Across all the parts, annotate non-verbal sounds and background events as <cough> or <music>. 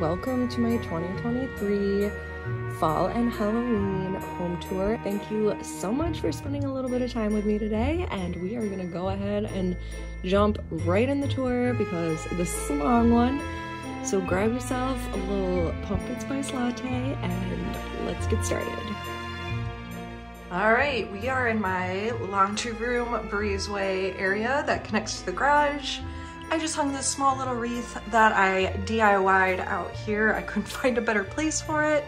welcome to my 2023 fall and Halloween home tour. Thank you so much for spending a little bit of time with me today and we are gonna go ahead and jump right in the tour because this is a long one. So grab yourself a little pumpkin spice latte and let's get started. All right, we are in my laundry room breezeway area that connects to the garage. I just hung this small little wreath that I DIY'd out here. I couldn't <laughs> find a better place for it.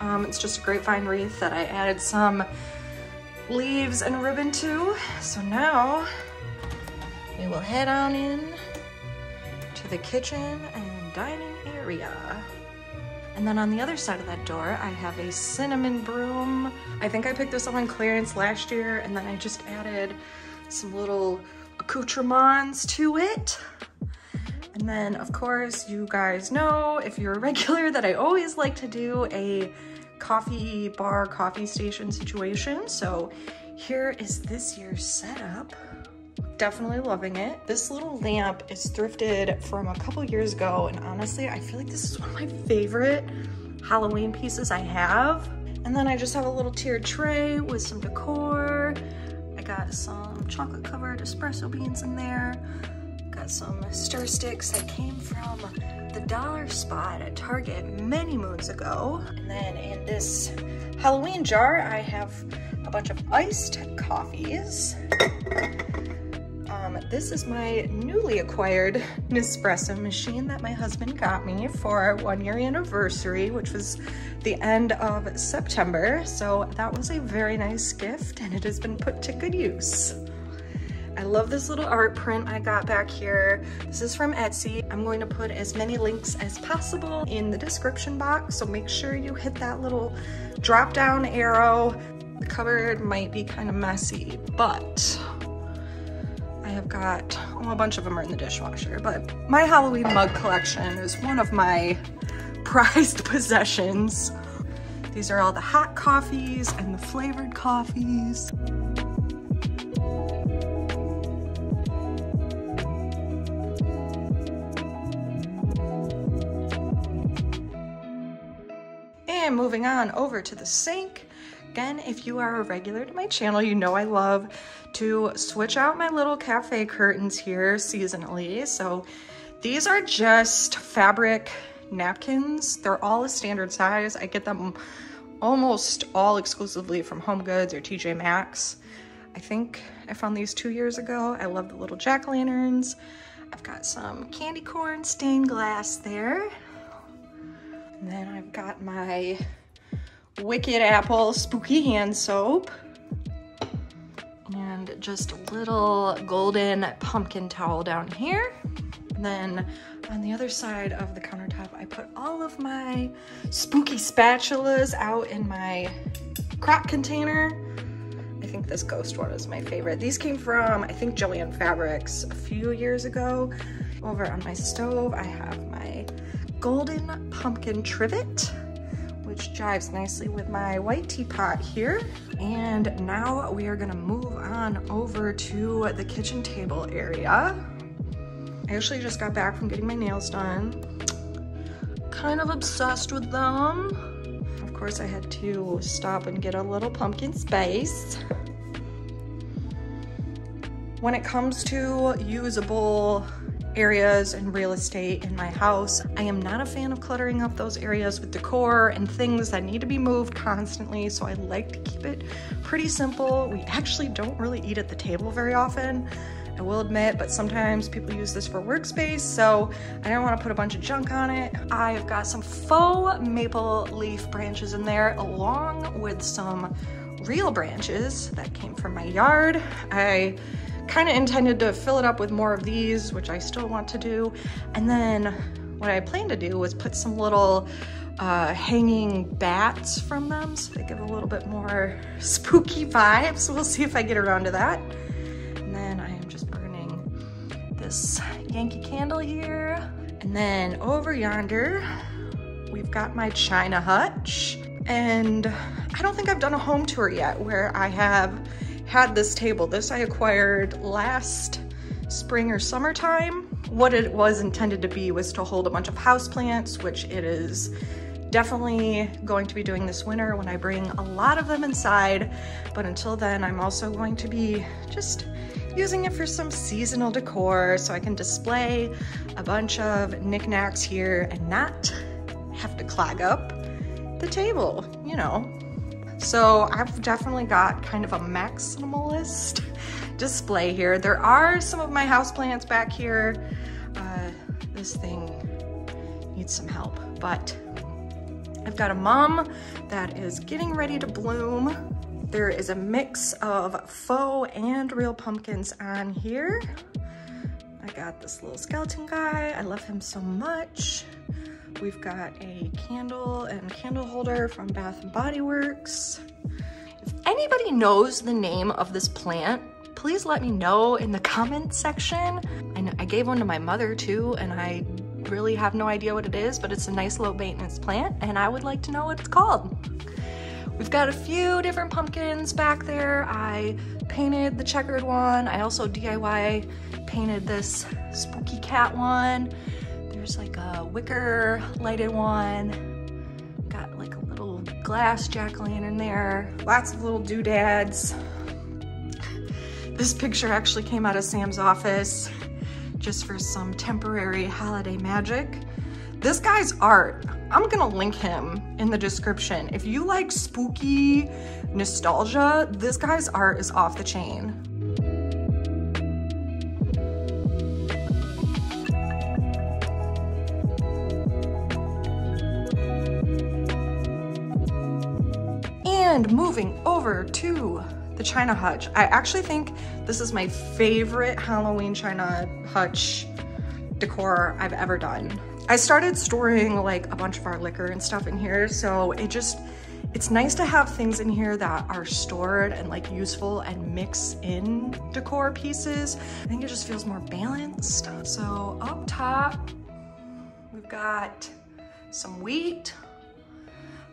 Um, it's just a grapevine wreath that I added some leaves and ribbon to. So now we will head on in to the kitchen and dining area. And then on the other side of that door, I have a cinnamon broom. I think I picked this up on clearance last year and then I just added some little accoutrements to it. And then of course, you guys know, if you're a regular, that I always like to do a coffee bar, coffee station situation. So here is this year's setup. Definitely loving it. This little lamp is thrifted from a couple years ago. And honestly, I feel like this is one of my favorite Halloween pieces I have. And then I just have a little tiered tray with some decor. I got some chocolate covered espresso beans in there. Got some stir sticks that came from the dollar spot at Target many moons ago. And then in this Halloween jar, I have a bunch of iced coffees. Um, this is my newly acquired Nespresso machine that my husband got me for our one year anniversary, which was the end of September. So that was a very nice gift and it has been put to good use. I love this little art print I got back here. This is from Etsy. I'm going to put as many links as possible in the description box, so make sure you hit that little drop down arrow. The cupboard might be kind of messy, but have got, oh, a bunch of them are in the dishwasher, but my Halloween mug collection is one of my <laughs> prized possessions. These are all the hot coffees and the flavored coffees. And moving on over to the sink. Again, if you are a regular to my channel, you know I love to switch out my little cafe curtains here seasonally. So these are just fabric napkins. They're all a standard size. I get them almost all exclusively from Home Goods or TJ Maxx. I think I found these two years ago. I love the little jack-o'-lanterns. I've got some candy corn stained glass there. And then I've got my Wicked Apple Spooky Hand Soap. And just a little golden pumpkin towel down here. And then on the other side of the countertop, I put all of my spooky spatulas out in my crock container. I think this ghost one is my favorite. These came from, I think, Joann Fabrics a few years ago. Over on my stove, I have my golden pumpkin trivet, which jives nicely with my white teapot here. And now we are gonna move on over to the kitchen table area. I actually just got back from getting my nails done. Kind of obsessed with them. Of course, I had to stop and get a little pumpkin spice. When it comes to usable areas and real estate in my house. I am not a fan of cluttering up those areas with decor and things that need to be moved constantly, so I like to keep it pretty simple. We actually don't really eat at the table very often. I will admit, but sometimes people use this for workspace, so I don't want to put a bunch of junk on it. I've got some faux maple leaf branches in there, along with some real branches that came from my yard. I kind of intended to fill it up with more of these, which I still want to do. And then what I plan to do was put some little uh, hanging bats from them so they give a little bit more spooky vibes. We'll see if I get around to that. And then I am just burning this Yankee candle here. And then over yonder, we've got my China hutch. And I don't think I've done a home tour yet where I have had this table. This I acquired last spring or summertime. what it was intended to be was to hold a bunch of houseplants, which it is definitely going to be doing this winter when I bring a lot of them inside. But until then, I'm also going to be just using it for some seasonal decor so I can display a bunch of knickknacks here and not have to clog up the table, you know. So I've definitely got kind of a maximalist <laughs> display here. There are some of my houseplants back here. Uh, this thing needs some help, but I've got a mum that is getting ready to bloom. There is a mix of faux and real pumpkins on here. I got this little skeleton guy. I love him so much. We've got a candle and candle holder from Bath and Body Works. If anybody knows the name of this plant, please let me know in the comment section. I, I gave one to my mother too, and I really have no idea what it is, but it's a nice low maintenance plant, and I would like to know what it's called. We've got a few different pumpkins back there. I painted the checkered one. I also DIY painted this spooky cat one. There's like a wicker lighted one. Got like a little glass jack-o'-lantern there. Lots of little doodads. This picture actually came out of Sam's office just for some temporary holiday magic. This guy's art, I'm gonna link him in the description. If you like spooky nostalgia, this guy's art is off the chain. And moving over to the China Hutch. I actually think this is my favorite Halloween China Hutch decor I've ever done. I started storing like a bunch of our liquor and stuff in here, so it just, it's nice to have things in here that are stored and like useful and mix in decor pieces. I think it just feels more balanced. So up top, we've got some wheat,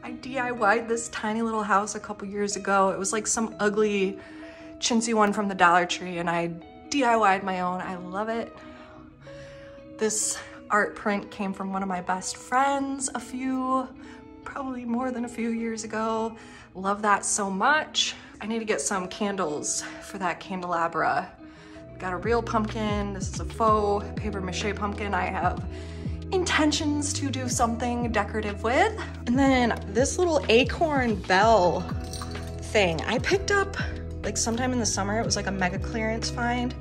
I DIY'd this tiny little house a couple years ago. It was like some ugly chintzy one from the Dollar Tree and I DIY'd my own. I love it. This art print came from one of my best friends a few, probably more than a few years ago. Love that so much. I need to get some candles for that candelabra. Got a real pumpkin. This is a faux paper mache pumpkin. I have intentions to do something decorative with. And then this little acorn bell thing I picked up like sometime in the summer. It was like a mega clearance find.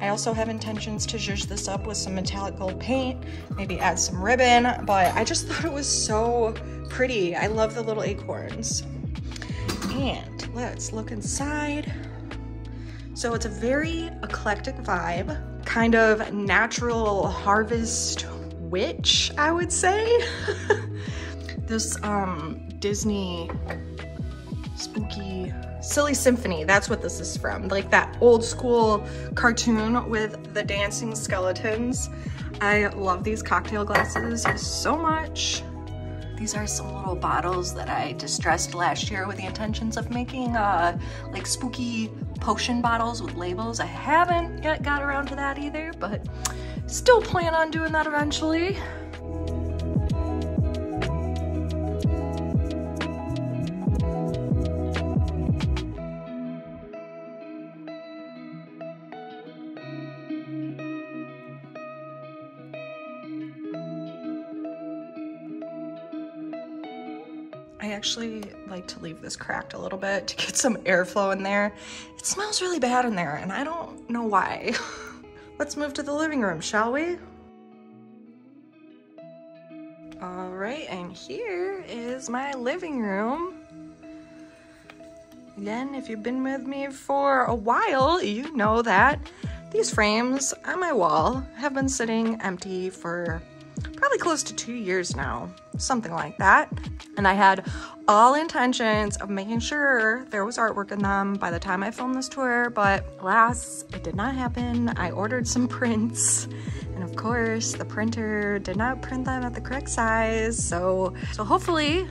I also have intentions to zhuzh this up with some metallic gold paint, maybe add some ribbon, but I just <laughs> thought it was so pretty. I love the little acorns. And let's look inside. So it's a very eclectic vibe, kind of natural harvest witch, I would say. <laughs> this um, Disney spooky Silly Symphony, that's what this is from. Like that old school cartoon with the dancing skeletons. I love these cocktail glasses so much. These are some little bottles that I distressed last year with the intentions of making uh, like spooky potion bottles with labels. I haven't yet got around to that either, but still plan on doing that eventually. I actually like to leave this cracked a little bit to get some airflow in there. It smells really bad in there and I don't know why. <laughs> Let's move to the living room, shall we? All right, and here is my living room. Again, if you've been with me for a while, you know that these frames on my wall have been sitting empty for probably close to two years now, something like that. And I had all intentions of making sure there was artwork in them by the time I filmed this tour, but alas, it did not happen. I ordered some prints and of course the printer did not print them at the correct size. So, so hopefully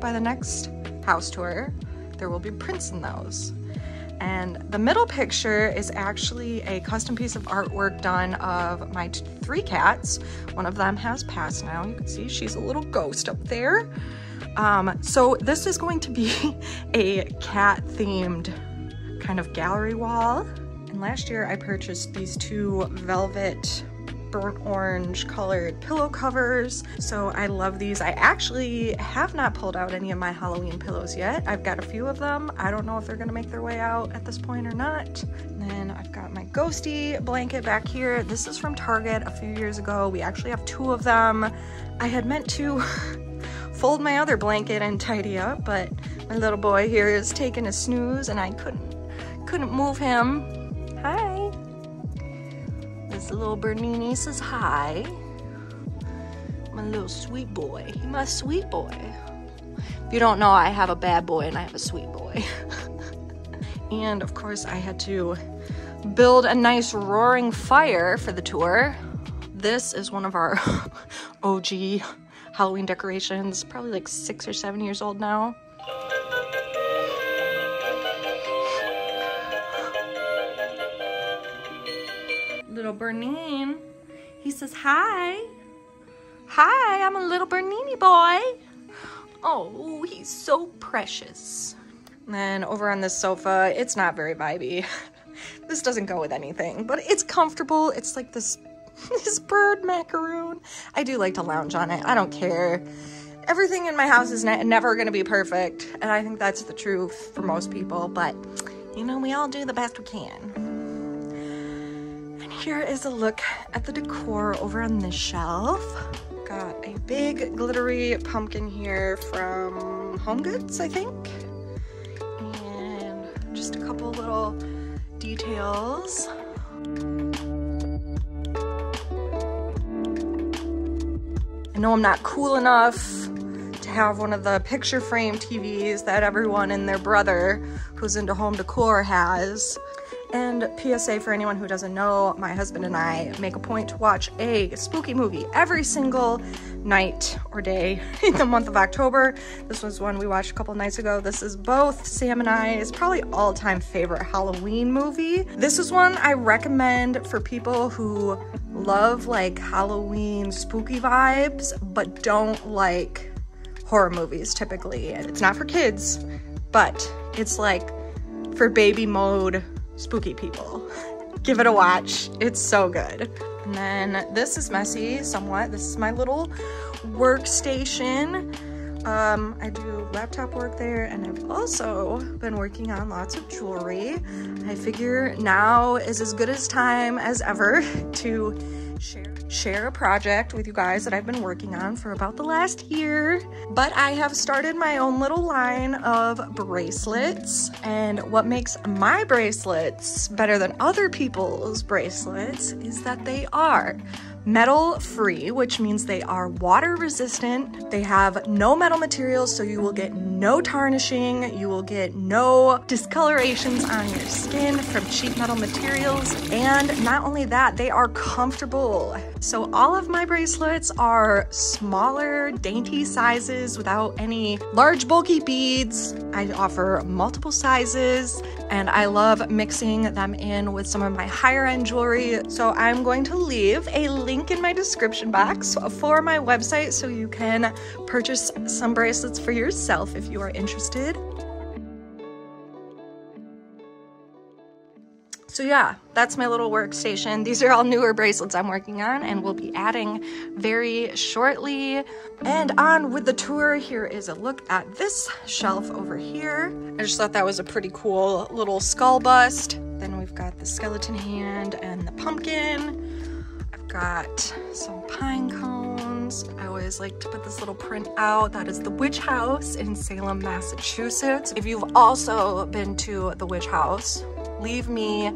by the next house tour, there will be prints in those. And the middle picture is actually a custom piece of artwork done of my three cats. One of them has passed now. You can see she's a little ghost up there. Um, so this is going to be <laughs> a cat themed kind of gallery wall. And last year I purchased these two velvet burnt orange colored pillow covers. So I love these. I actually have not pulled out any of my Halloween pillows yet. I've got a few of them. I don't know if they're gonna make their way out at this point or not. And then I've got my ghosty blanket back here. This is from Target a few years ago. We actually have two of them. I had meant to <laughs> fold my other blanket and tidy up, but my little boy here is taking a snooze and I couldn't couldn't move him. Hi. Little Bernini says hi. My little sweet boy. My sweet boy. If you don't know, I have a bad boy and I have a sweet boy. <laughs> and of course, I had to build a nice roaring fire for the tour. This is one of our <laughs> OG Halloween decorations, probably like six or seven years old now. Little Bernini, he says, hi. Hi, I'm a little Bernini boy. Oh, he's so precious. And then over on this sofa, it's not very vibey. <laughs> this doesn't go with anything, but it's comfortable. It's like this, <laughs> this bird macaroon. I do like to lounge on it. I don't care. Everything in my house is ne never going to be perfect, and I think that's the truth for most people, but you know, we all do the best we can. Here is a look at the decor over on this shelf. Got a big glittery pumpkin here from Home Goods, I think. And just a couple little details. I know I'm not cool enough to have one of the picture frame TVs that everyone and their brother who's into home decor has. And PSA for anyone who doesn't know, my husband and I make a point to watch a spooky movie every single night or day <laughs> in the month of October. This was one we watched a couple nights ago. This is both Sam and I's probably all-time favorite Halloween movie. This is one I recommend for people who love like Halloween spooky vibes, but don't like horror movies typically. It's not for kids, but it's like for baby mode spooky people. <laughs> Give it a watch. It's so good. And then this is messy somewhat. This is my little workstation. Um, I do laptop work there and I've also been working on lots of jewelry. I figure now is as good as time as ever <laughs> to share share a project with you guys that I've been working on for about the last year. But I have started my own little line of bracelets. And what makes my bracelets better than other people's bracelets is that they are metal free, which means they are water resistant. They have no metal materials, so you will get no tarnishing. You will get no discolorations on your skin from cheap metal materials. And not only that, they are comfortable. So all of my bracelets are smaller, dainty sizes without any large bulky beads. I offer multiple sizes and I love mixing them in with some of my higher end jewelry. So I'm going to leave a link in my description box for my website so you can purchase some bracelets for yourself if you are interested. So yeah, that's my little workstation. These are all newer bracelets I'm working on and we'll be adding very shortly. And on with the tour, here is a look at this shelf over here. I just thought that was a pretty cool little skull bust. Then we've got the skeleton hand and the pumpkin. I've got some pine cones. I always like to put this little print out. That is the Witch House in Salem, Massachusetts. If you've also been to the Witch House, leave me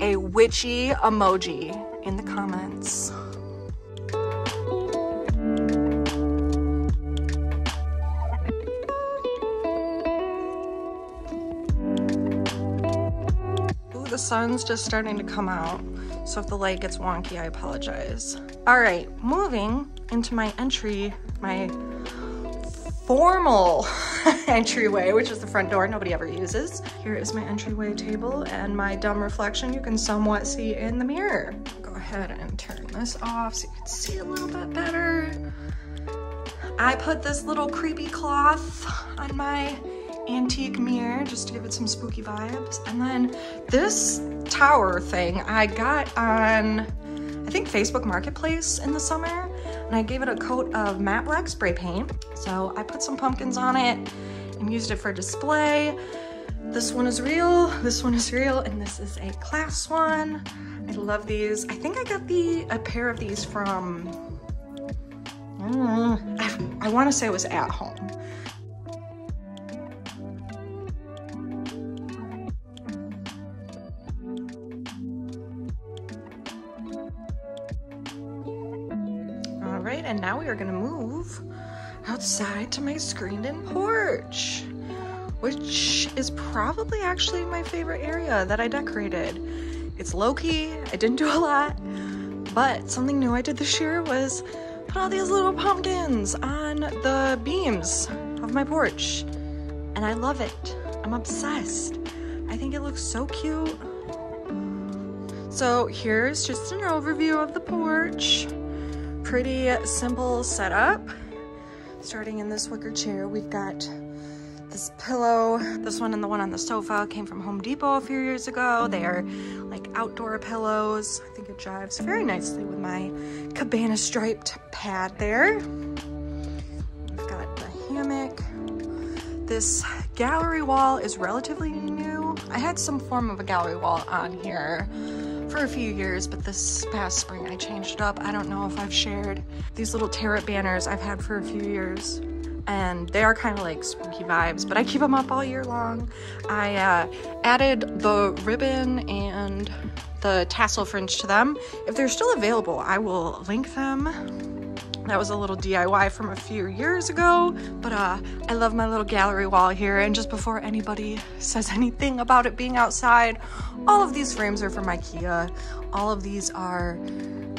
a witchy emoji in the comments. The sun's just starting to come out, so if the light gets wonky, I apologize. All right, moving into my entry, my formal <laughs> entryway, which is the front door nobody ever uses. Here is my entryway table and my dumb reflection you can somewhat see in the mirror. Go ahead and turn this off so you can see a little bit better. I put this little creepy cloth on my antique mirror just to give it some spooky vibes. And then this tower thing I got on, I think Facebook Marketplace in the summer. And I gave it a coat of matte black spray paint. So I put some pumpkins on it and used it for display. This one is real, this one is real, and this is a class one. I love these. I think I got the a pair of these from, mm, I, I wanna say it was at home. We are gonna move outside to my screened in porch, which is probably actually my favorite area that I decorated. It's low-key, I didn't do a lot, but something new I did this year was put all these little pumpkins on the beams of my porch, and I love it. I'm obsessed. I think it looks so cute. So here's just an overview of the porch pretty simple setup. Starting in this wicker chair, we've got this pillow. This one and the one on the sofa came from Home Depot a few years ago. They are like outdoor pillows. I think it jives very nicely with my cabana striped pad there. We've got the hammock. This gallery wall is relatively new. I had some form of a gallery wall on here for a few years, but this past spring I changed it up. I don't know if I've shared these little tarot banners I've had for a few years and they are kind of like spooky vibes, but I keep them up all year long. I uh, added the ribbon and the tassel fringe to them. If they're still available, I will link them that was a little DIY from a few years ago, but uh, I love my little gallery wall here. And just before anybody says <laughs> anything about it being outside, all of these frames are from Ikea. All of these are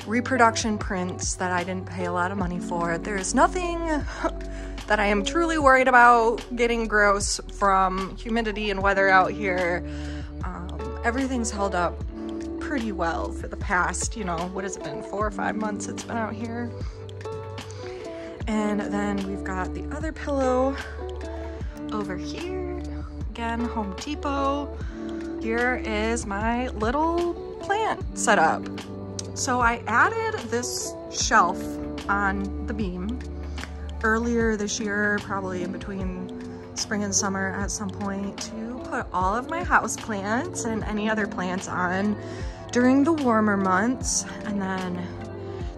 reproduction prints that I didn't pay a lot of money for. There is nothing <laughs> that I am truly worried about getting gross from humidity and weather out here. Um, everything's held up pretty well for the past, you know, what has it been, four or five months it's been out here. And then we've got the other pillow over here. Again, Home Depot. Here is my little plant setup. So I added this shelf on the beam earlier this year, probably in between spring and summer at some point to put all of my house plants and any other plants on during the warmer months. And then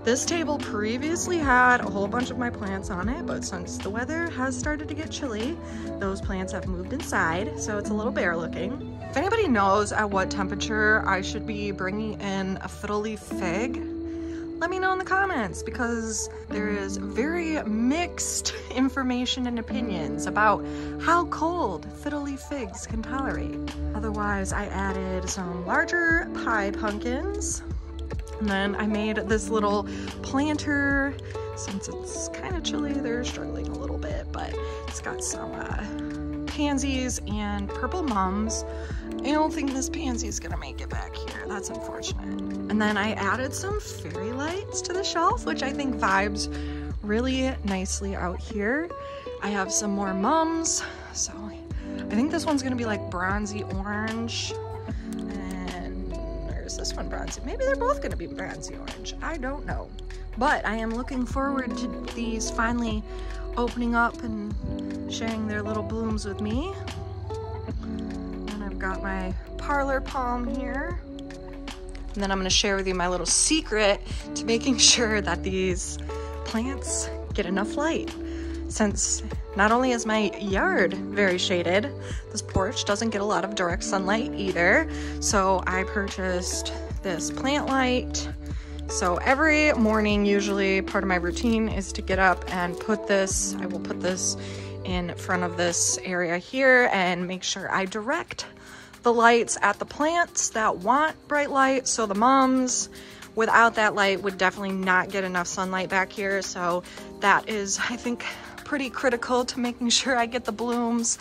this table previously had a whole bunch of my plants on it, but since the weather has started to get chilly, those plants have moved inside, so it's a little bare looking. If anybody knows at what temperature I should be bringing in a fiddle leaf fig, let me know in the comments because there is very mixed <laughs> information and opinions about how cold fiddle leaf figs can tolerate. Otherwise, I added some larger pie pumpkins and then I made this little planter. Since it's kind of chilly, they're struggling a little bit, but it's got some uh, pansies and purple mums. I don't think this pansy is gonna make it back here. That's unfortunate. And then I added some fairy lights to the shelf, which I think vibes really nicely out here. I have some more mums. So I think this one's gonna be like bronzy orange this one bronzy? Maybe they're both gonna be bronzy orange. I don't know. But I am looking forward to these finally opening up and sharing their little blooms with me. And I've got my parlor palm here. And then I'm gonna share with you my little secret to making <laughs> sure that these plants get enough light. Since not only is my yard very shaded, this porch doesn't get a lot of direct sunlight either. So I purchased this plant light. So every morning, usually part of my routine is to get up and put this, I will put this in front of this area here and make sure I direct the lights at the plants that want bright light. So the mums without that light would definitely not get enough sunlight back here. So that is, I think, pretty critical to making sure I get the blooms.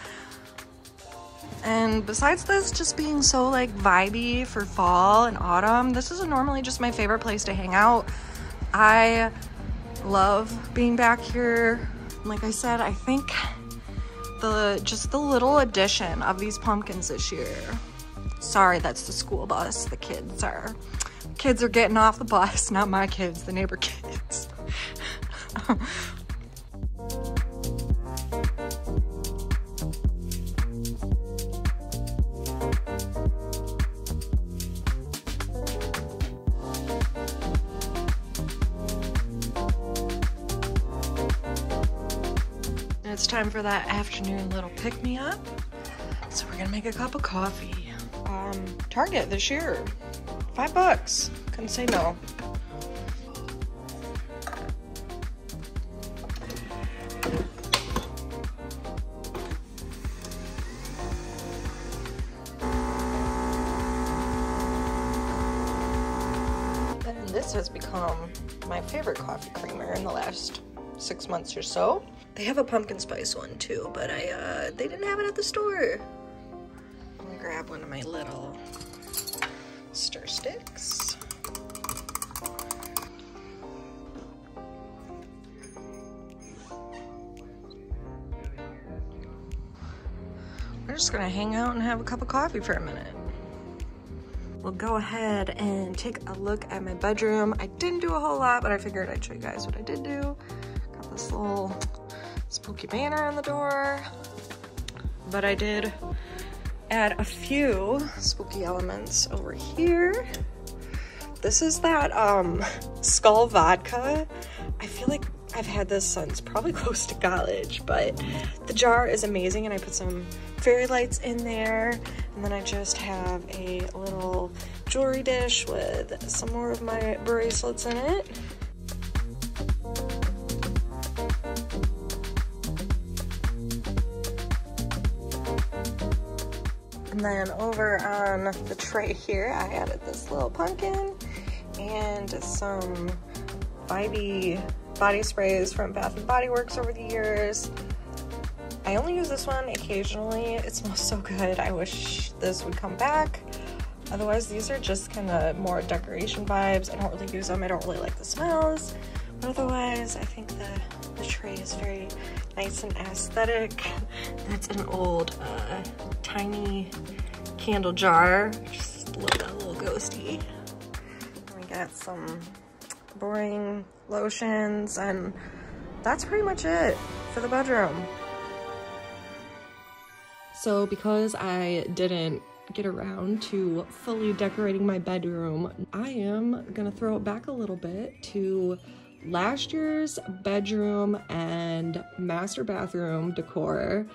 And besides this just being so like vibey for fall and autumn, this is normally just my favorite place to hang out. I love being back here. Like I said, I think the just the little addition of these pumpkins this year. Sorry, that's the school bus. The kids are kids are getting off the bus, <laughs> not my kids, the neighbor kids. <laughs> time for that afternoon little pick-me-up. So we're gonna make a cup of coffee. Um, Target this year, five bucks. Couldn't say no. This has become my favorite coffee creamer in the last six months or so. They have a pumpkin spice one too, but I uh, they didn't have it at the store. I'm gonna grab one of my little stir sticks. We're just gonna hang out and have a cup of coffee for a minute. We'll go ahead and take a look at my bedroom. I didn't do a whole lot, but I figured I'd show you guys what I did do. Got this little spooky banner on the door. But I did add a few spooky elements over here. This is that um, skull vodka. I feel like I've had this since probably <laughs> close to college, but the jar is amazing and I put some fairy lights in there. And then I just have a little jewelry dish with some more of my bracelets in it. And then over on the tray here, I added this little pumpkin and some vibey body sprays from Bath and Body Works over the years. I only use this one occasionally. It smells so good. I wish this would come back. Otherwise, these are just kind of more decoration vibes. I don't really use them. I don't really like the smells. But otherwise, I think the, the tray is very nice and aesthetic. That's an old, uh, tiny candle jar. Just a little, a little ghosty. We got some boring lotions, and that's pretty much it for the bedroom. So because I didn't get around to fully decorating my bedroom, I am gonna throw it back a little bit to last year's bedroom and master bathroom decor.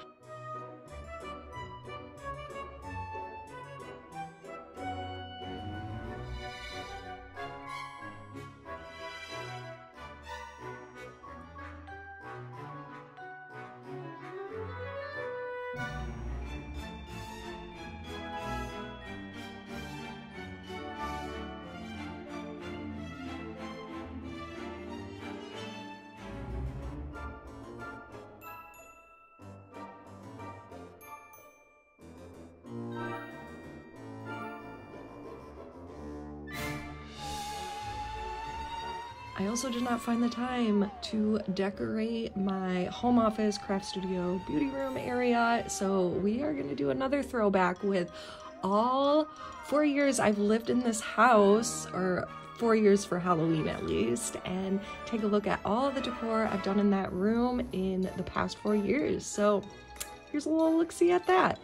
Also did not find the time to decorate my home office, craft studio, beauty room area. So we are gonna do another throwback with all four years I've lived in this house, or four years for Halloween at least, and take a look at all the decor I've done in that room in the past four years. So here's a little look-see at that.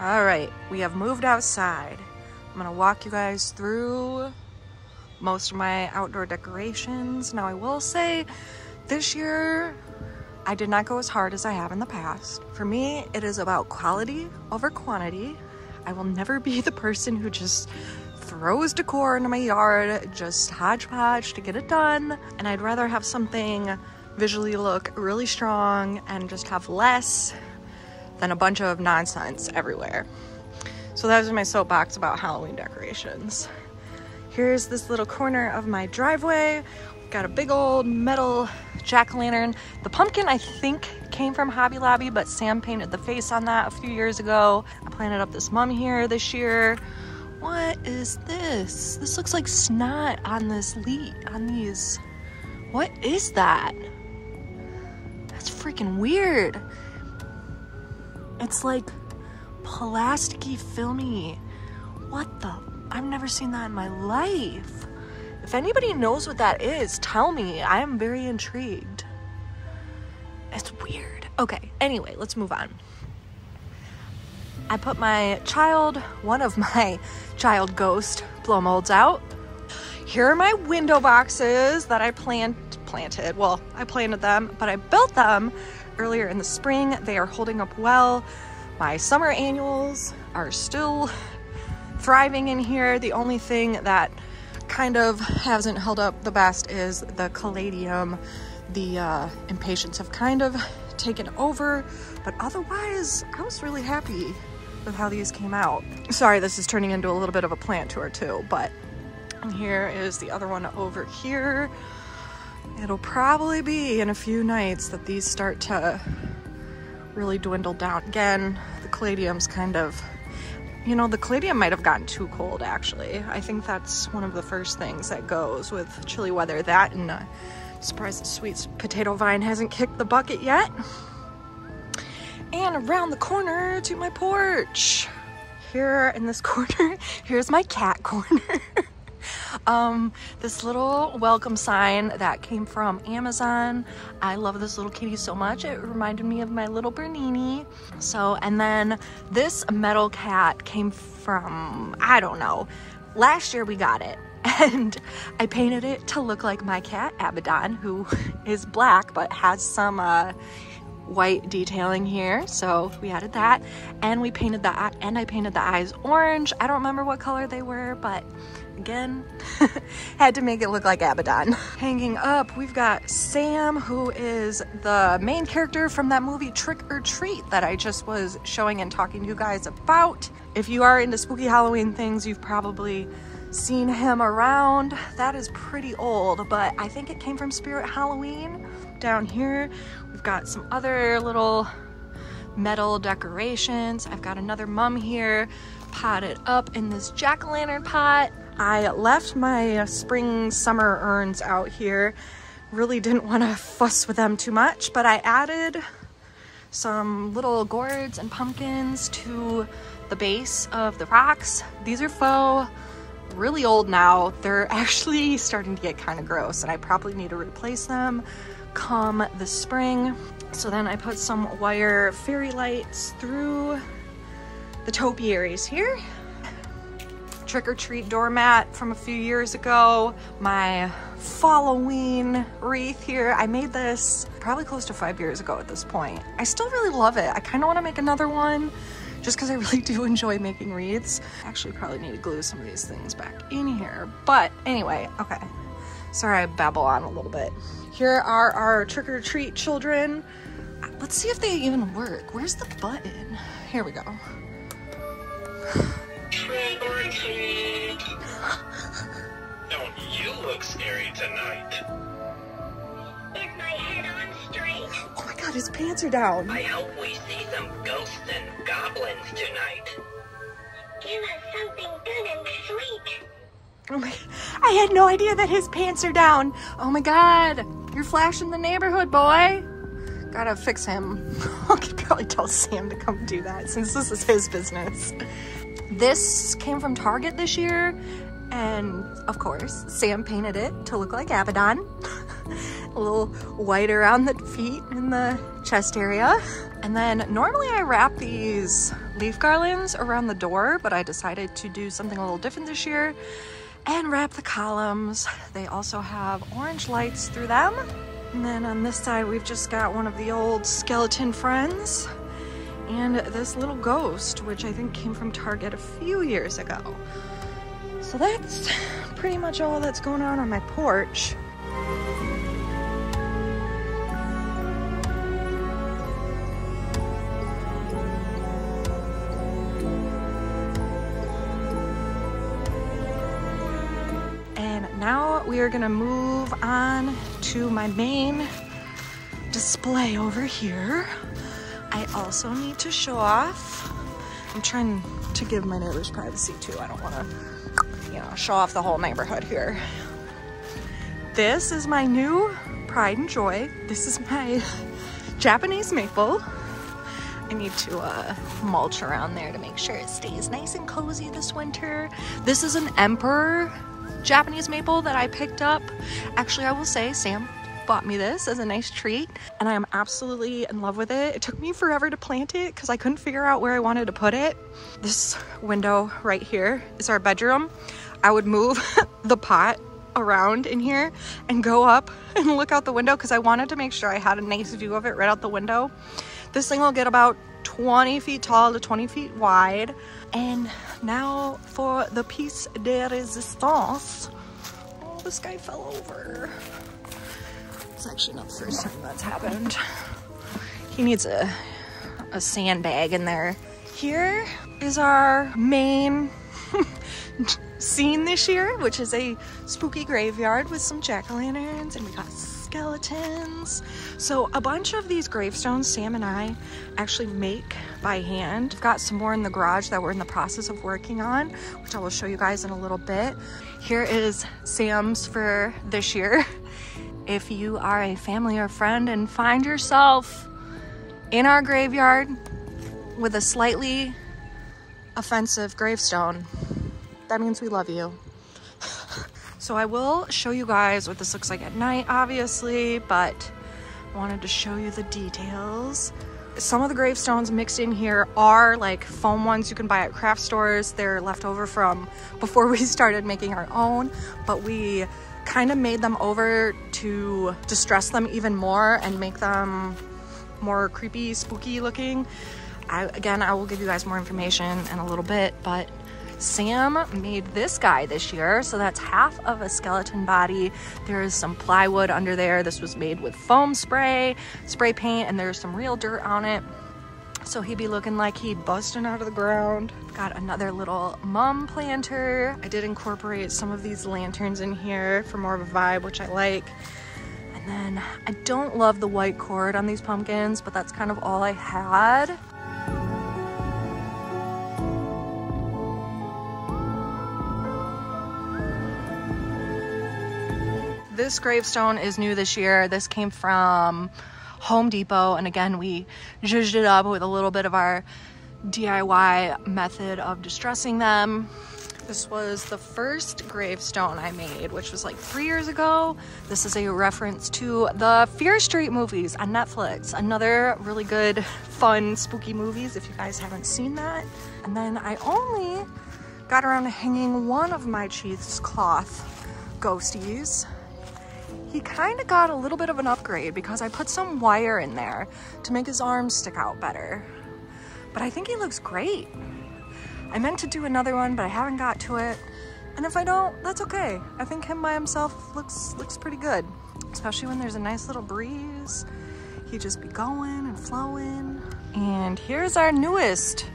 All right, we have moved outside. I'm gonna walk you guys through most of my outdoor decorations. Now I will say this year I did not go as hard as I have in the past. For me, it is about quality over quantity. I will never be the person who just throws decor into my yard, just hodgepodge to get it done. And I'd rather have something visually look really strong and just have less than a bunch of nonsense everywhere. So that was my soapbox about Halloween decorations. Here's this little corner of my driveway. Got a big old metal jack-o'-lantern. The pumpkin, I think, came from Hobby Lobby, but Sam painted the face on that a few years ago. I planted up this mum here this year. What is this? This looks like snot on this leaf, on these. What is that? That's freaking weird. It's like plasticky, filmy. What the? I've never seen that in my life. If anybody knows what that is, tell me. I am very intrigued. It's weird. Okay, anyway, let's move on. I put my child, one of my <laughs> child ghost blow molds out. Here are my window boxes that I plant, planted. Well, I planted them, but I built them earlier in the spring. They are holding up well. My summer annuals are still thriving in here. The only thing that kind of hasn't held up the best is the caladium. The uh, impatiens have kind of taken over, but otherwise, I was really happy with how these came out. Sorry, this is turning into a little bit of a plant tour too, but here is the other one over here. It'll probably be in a few nights that these start to really dwindle down. Again, the caladium's kind of, you know, the caladium might have gotten too cold actually. I think that's one of the first things that goes with chilly weather. That and uh, surprised the sweet potato vine hasn't kicked the bucket yet. And around the corner to my porch. Here in this <laughs> corner, here's my cat corner. <laughs> um, this little welcome sign that came from Amazon. I love this little kitty so much. It reminded me of my little Bernini. So, and then this metal cat came from, I don't know, last year we got it <laughs> and I painted it to look like my cat Abaddon who <laughs> is black but has some uh, white detailing here so we added that and we painted the and I painted the eyes orange I don't remember what color they were but again. <laughs> Had to make it look like Abaddon. Hanging up we've got Sam who is the main character from that movie Trick 'r Treat that I just was showing and talking to you guys about. If you are into spooky Halloween things you've probably seen him around. That is pretty old but I think it came from Spirit Halloween down here. We've got some other little metal decorations. I've got another mum here potted up in this jack-o'-lantern pot. I left my uh, spring summer urns out here. Really didn't want to fuss with them too much, but I added some little gourds and pumpkins to the base of the rocks. These are faux, really old now. They're <laughs> actually starting to get kind of gross and I probably need to replace them come the spring. So then I put some wire fairy lights through the topiaries here. Trick or treat doormat from a few years ago. My Halloween wreath here. I made this probably close to five years ago at this point. I still really love it. I kind of want to make another one just because I <laughs> really do enjoy making wreaths. Actually probably need to glue some of these things back in here. But anyway, okay. Sorry I babble on a little bit. Here are our trick-or-treat children. Let's see if they even work. Where's the button? Here we go. Trick or treat. Don't you look scary tonight? Is my head on straight? Oh my god, his pants are down. I hope we see some ghosts and goblins tonight. Give us something good and sweet. Oh my, I had no idea that his pants are down. Oh my god, you're flashing the neighborhood, boy. Gotta fix him. <laughs> I could probably tell Sam to come do that since this is his business. This came from Target this year, and of course, Sam painted it to look like Abaddon. <laughs> a little white around the feet and the chest area. And then normally I wrap these leaf garlands around the door, but I decided to do something a little different this year and wrap the columns. They also have orange lights through them. And then on this side, we've just got one of the old skeleton friends and this little ghost, which I think came from Target a few years ago. So that's pretty much all that's going on on my porch. And now we are gonna move on to my main display over here. I also need to show off. I'm trying to give my neighbors privacy too. I don't wanna, you know, show off the whole neighborhood here. This is my new pride and joy. This is my <laughs> Japanese maple. I need to uh, mulch around there to make sure it stays nice and cozy this winter. This is an emperor Japanese maple that I picked up. Actually, I will say Sam bought me this as a nice treat and I am absolutely in love with it. It took me forever to plant it because I couldn't figure out where I wanted to put it. This window right here is our bedroom. I would move <laughs> the pot around in here and go up <laughs> and look out the window because I wanted to make sure I had a nice view of it right out the window. This thing will get about 20 feet tall to 20 feet wide. And now for the piece de resistance. Oh, this guy fell over. It's actually not the first time that's happened. He needs a, a sandbag in there. Here is our main <laughs> scene this year, which is a spooky graveyard with some jack-o'-lanterns and we got skeletons. So a bunch of these gravestones Sam and I actually make by hand. We've got some more in the garage that we're in the process of working on, which I will show you guys in a little bit. Here is Sam's for this year. <laughs> If you are a family or friend and find yourself in our graveyard with a slightly offensive gravestone, that means we love you. <laughs> So I will show you guys what this looks like at night, obviously, but I wanted to show you the details. Some of the gravestones mixed in here are like foam ones you can buy at craft stores. They're left over from before we <laughs> started making our own, but we kind of made them over to distress them even more and make them more creepy, spooky looking. I, again, I will give you guys more information in a little bit, but Sam made this guy this year, so that's half of a skeleton body. There is some plywood under there. This was made with foam spray, spray paint, and there's some real dirt on it. So he'd be looking like he'd busting out of the ground. Got another little mum planter. I did incorporate some of these lanterns in here for more of a vibe, which I like. And then I don't love the white cord on these pumpkins, but that's kind of all I had. This gravestone is new this year. This came from Home Depot. And again, we zhuzhed it up with a little bit of our DIY method of distressing them. This was the first gravestone I made, which was like three years ago. This is a reference to the Fear Street movies on Netflix. Another really good, fun, spooky movies if you guys haven't seen that. And then I only got around to hanging one of my cheesecloth ghosties he kind of got a little bit of an upgrade because I put some wire in there to make his arms stick out better. But I think he looks great. I meant to do another one, but I haven't got to it. And if I don't, that's okay. I think him by himself looks looks pretty good, especially when there's a nice little breeze. He'd just be going and flowing. And here's our newest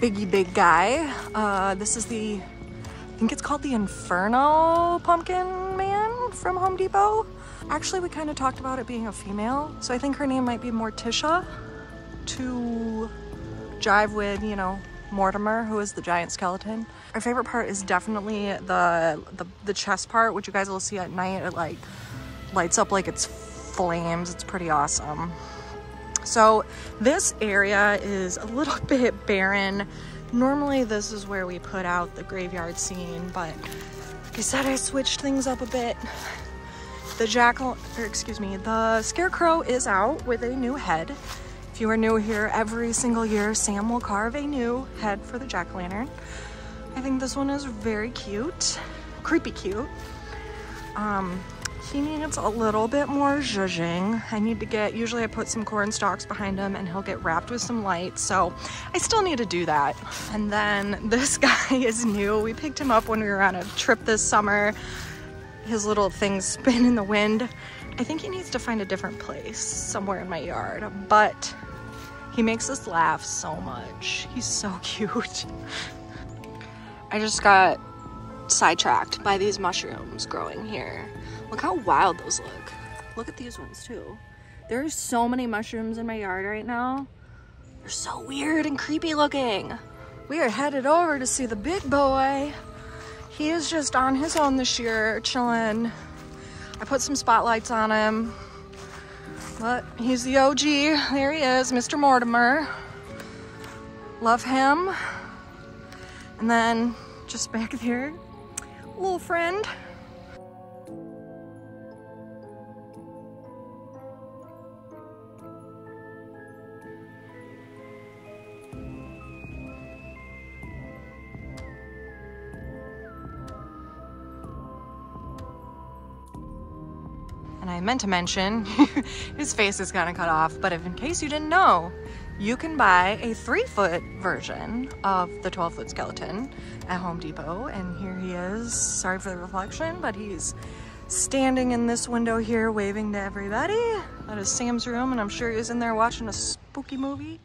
biggie big guy. Uh, this is the, I think it's called the Inferno Pumpkin Man from Home Depot. Actually, we kind of talked about it being a female, so I think her name might be Morticia to jive with, you know, Mortimer, who is the giant skeleton. Our favorite part is definitely the, the, the chest part, which you guys will see at night. It like lights up like it's flames. It's pretty awesome. So this area is a little <laughs> bit barren. Normally this is where we put out the graveyard scene, but I said, I switched things up a bit. the jackal, or excuse me, the scarecrow is out with a new head. If you are new here, every single year Sam will carve a new head for the jack-o'-lantern. I think this one is very cute, creepy cute. Um, he needs a little bit more zhuzhing. I need to get, usually I put some corn stalks behind him and he'll get wrapped with some light. So I still need to do that. And then <laughs> this guy is new. We picked him up when we were on a trip this summer. His little things <laughs> spin in the wind. I think he needs to find a different place somewhere in my yard, but he makes us laugh so much. He's so <laughs> cute. I just got sidetracked by these mushrooms growing here. Look how wild those look. Look at these ones too. There are so many mushrooms in my yard right now. They're so weird and creepy looking. We are headed over to see the big boy. He is just on his own this year, chilling. I put some spotlights on him. But he's the OG. There he is, Mr. Mortimer. Love him. And then just back <laughs> there, little friend. Meant to mention, <laughs> his face is kind of cut off, but if in case you didn't know, you can buy a three foot version of the 12 foot skeleton at Home Depot. And here he is. Sorry for the reflection, but he's standing in this window here waving to everybody. That is Sam's room, and I'm sure he's in there watching a spooky movie.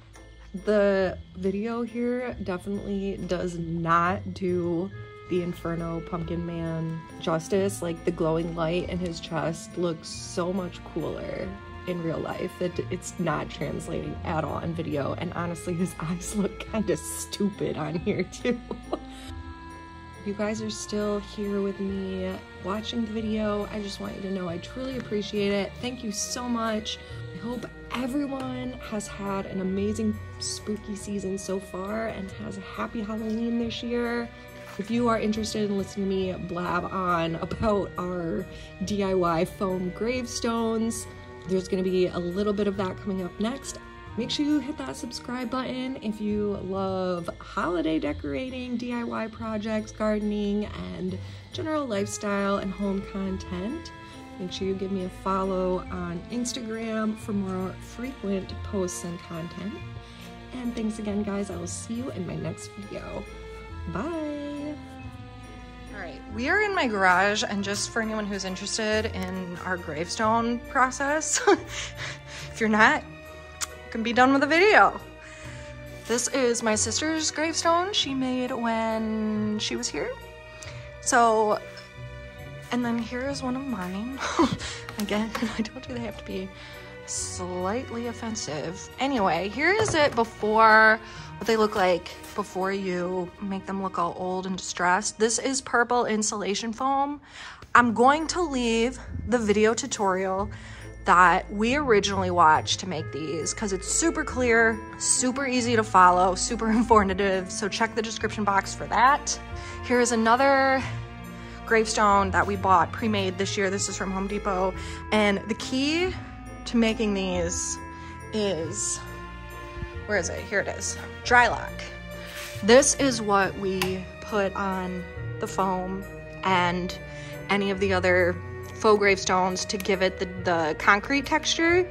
The video here definitely does not do the Inferno Pumpkin Man justice. Like the glowing light in his chest looks so much cooler in real life that it's not translating at all in video. And honestly, his <laughs> eyes look kind of stupid on here too. <laughs> you guys are still here with me watching the video, I just want you to know I truly appreciate it. Thank you so much. I hope everyone has had an amazing spooky season so far and has a happy Halloween this year. If you are interested in listening to me blab on about our DIY foam gravestones, there's going to be a little bit of that coming up next. Make sure you hit that subscribe button if you love holiday decorating, DIY projects, gardening, and general lifestyle and home content. Make sure you give me a follow on Instagram for more frequent posts and content. And thanks again, guys. I will see you in my next video. Bye. All right, we are in my garage, and just for anyone who's interested in our gravestone process, <laughs> if you're not, you can be done with the video. This is my sister's gravestone she made when she was here. So, and then here is one of mine. <laughs> Again, <laughs> I told you they have to be slightly offensive. Anyway, here is it before what they look like before you make them look all old and distressed. This is purple insulation foam. I'm going to leave the video tutorial that we originally watched to make these because it's super clear, super easy to follow, super <laughs> informative. So check the description box for that. Here's another gravestone that we bought pre-made this year. This is from Home Depot. And the key to making these is, where is it? Here it is, Drylok. This is what we put on the foam and any of the other faux gravestones to give it the, the concrete texture.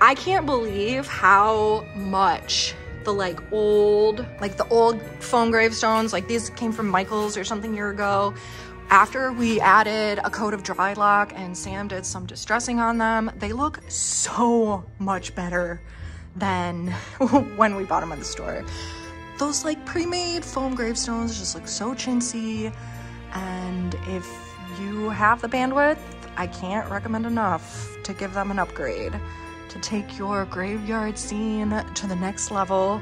I can't believe how much the like old, like the old foam gravestones, like these came from Michael's or something year ago. After we added a coat of Drylok and Sam did some distressing on them, they look so much better than <laughs> when we bought them at the store. Those like pre-made foam gravestones just look so chintzy. And if you have the bandwidth, I can't recommend enough to give them an upgrade to take your graveyard scene to the next level